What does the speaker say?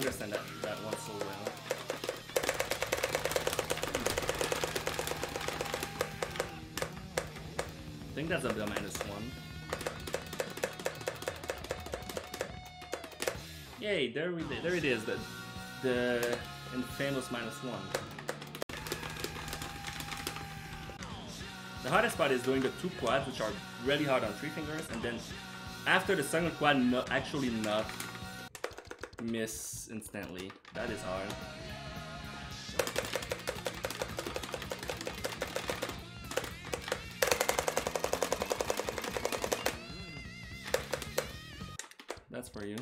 understand that, that one so well. I think that's a bit minus one. Yay, there, we, there it is, the, the infamous minus one. The hardest part is doing the two quads, which are really hard on three fingers, and then after the second quad, no, actually not miss instantly. That is hard. That's for you.